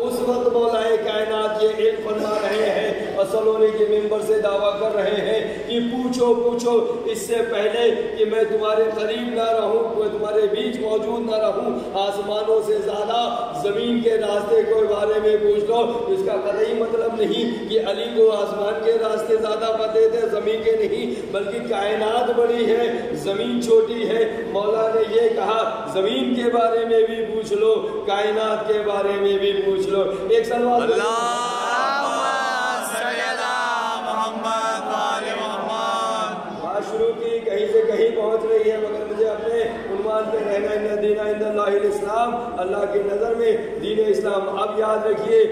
اس وقت مولا کائنات یہ علم فرما رہے ہیں۔ اور سلونے کے ممبر سے دعویٰ کر رہے ہیں کہ پوچھو پوچھو، اس سے پہلے کہ میں تمہارے قریب نہ رہوں کوئی تمہارے بیچ موجود نہ رہوں، آسمانوں سے زیادہ زمین کے راستے کے بارے میں پوچھ لو۔ اس کا قطعی مطلب نہیں کہ علی کو آسمان کے راستے زیادہ پتے تھے، زمین کے نہیں، بلکہ کائنات بڑی ہے، زمین چھوٹی ہے۔ مولا نے یہ کہا، زمین کے بارے میں بھی پوچھ لو، کائنات کے بارے میں بھی پوچھ لو۔ ایک سلوات بات ایمان پہ رہنا ان دین اللہ الاسلام اللہ کی نظر میں دین اسلام، اب یاد رکھیے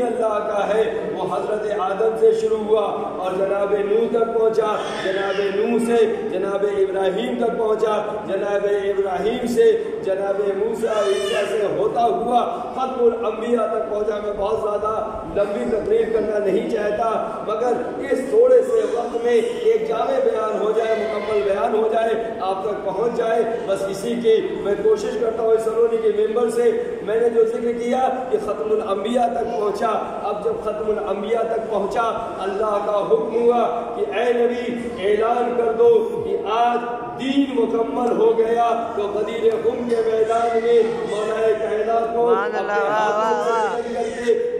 دین اللہ کا ہے، وہ حضرت آدم سے شروع ہوا اور جناب نوح تک پہنچا، جناب نوح سے، جناب ابراہیم تک پہنچا، جناب ابراہیم سے، جناب موسیٰ عیسیٰ سے ہوتا ہوا ختم الانبیاء تک پہنچا۔ میں بہت زیادہ لمبی تقریر کرنا نہیں چاہتا، مگر اس تھوڑے سے وقت میں ایک جامع بیان ہو جائے، مکمل بیان ہو جائے، آپ تک پہنچ جائے۔ بس اسی کی میں کوشش کرتا ہوں، اس سلونی کے ممبر سے میں نے جو ذکر کیا کہ ختم الانبیاء تک پہنچا اب جب ختم الانبیاء تک پہنچا، اللہ کا حکم ہوا کہ اے نبی، اعلان کر دو کہ آج دین مکمل ہو گیا تو قدیر خم کے میدان میں مولا کائنات کو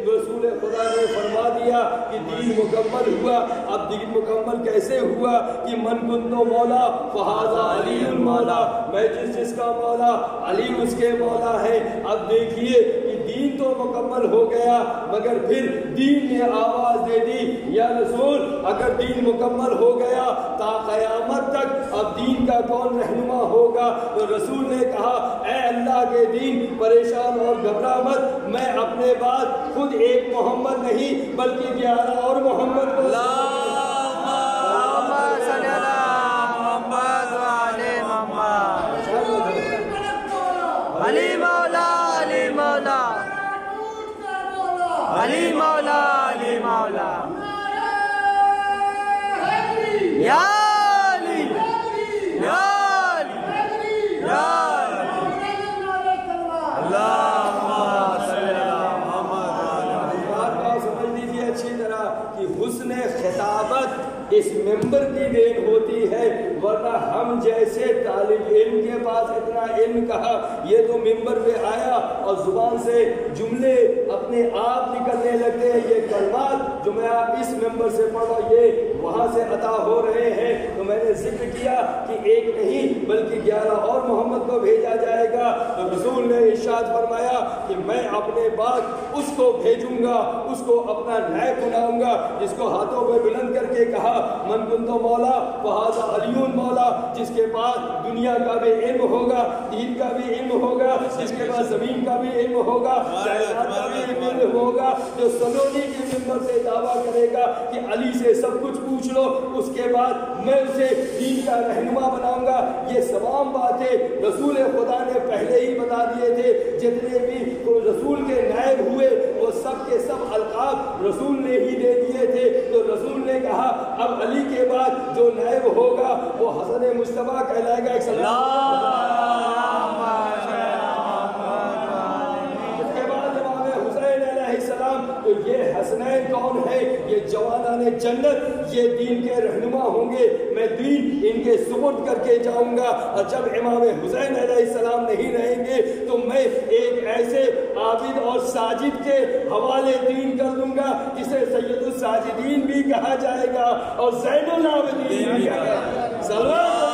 رسول خدا نے فرما دیا کہ دین مکمل ہوا۔ اب دین مکمل کیسے ہوا کہ من کنتو مولا؟ فہذا علی المولا۔ میں جس جس کا مولا علی اس کے مولا ہے۔ اب دیکھیے کہ دین تو مکمل ہو گیا مگر پھر دین نے آواز دے دی۔ یا رسول اگر دین مکمل ہو گیا تا قیامت تک اب دین کا کون رہنما ہوگا؟ تو رسول نے کہا، اے اللہ کے دین، پریشان اور گھبرا مت۔ میں اپنے بعد خود ایک محمد نہیں، بلکہ گیارہ اور محمد کو علی مولا علی مولا۔ علی مولا علی مولا۔ یا اس ممبر کی دین ہوتی ہے، ورنہ ہم جیسے طالب علم کے پاس اتنا علم کہا یہ تو ممبر پہ آیا اور زبان سے جملے اپنے آپ نکلنے لگتے ہیں۔ یہ کلمات جو میں اس ممبر سے پڑھا، یہ وہاں سے عطا ہو رہے ہیں۔ تو میں نے ذکر کیا کہ ایک نہیں، بلکہ گیارہ اور محمد کو بھیجا جائے گا۔ تو رسول نے ارشاد فرمایا کہ میں اپنے بعد اس کو بھیجوں گا، اس کو اپنا نائب بناؤں گا، جس کو ہاتھوں پہ بلند کر کے کہا، من کنتو مولا، فہذا علیون مولا. جس کے پاس دنیا کا بھی علم ہوگا، دین کا بھی علم ہوگا، جس کے پاس زمین کا بھی علم ہوگا کا بھی علم ہوگا، جو سلونی کے ممبر سے دعویٰ کرے گا کہ علی سے سب کچھ پوچھ لو، اس کے بعد میں اسے دین کا رہنما بناؤں گا۔ یہ تمام باتیں رسول خدا نے پہلے ہی بتا دیے تھے۔ جتنے بھی رسول کے نائب ہوئے وہ سب کے سب القاب رسول نے ہی دے دیے تھے۔ تو رسول نے کہا، اب علی کے بعد جو نائب ہوگا، وہ حسن مشتبہ کہلائے گا۔ یہ حسنین کون ہے؟ یہ جوانان جنت، یہ دین کے رہنما ہوں گے۔ میں دین ان کے سپرد کر کے جاؤں گا۔ اور جب امام حسین علیہ السلام نہیں رہیں گے، تو میں ایک ایسے عابد اور ساجد کے حوالے دین کر دوں گا، جسے سید الساجدین بھی کہا جائے گا اور زین العابدین بھی کہا جائے گا۔